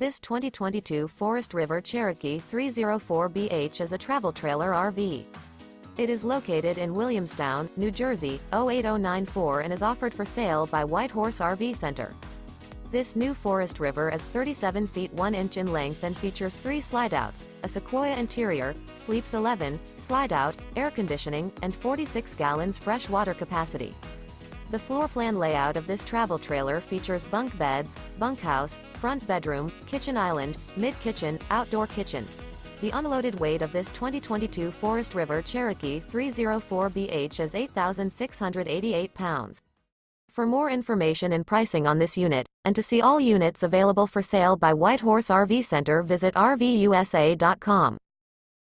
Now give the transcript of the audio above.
This 2022 Forest River Cherokee 304BH is a travel trailer RV. It is located in Williamstown, New Jersey, 08094 and is offered for sale by White Horse RV Center. This new Forest River is 37 feet 1 inch in length and features three slide-outs, a Sequoia interior, sleeps 11, slide-out, air conditioning, and 46 gallons fresh water capacity. The floor plan layout of this travel trailer features bunk beds, bunkhouse, front bedroom, kitchen island, mid-kitchen, outdoor kitchen. The unloaded weight of this 2022 Forest River Cherokee 304BH is 8,688 pounds. For more information and pricing on this unit, and to see all units available for sale by White Horse RV Center visit RVUSA.com.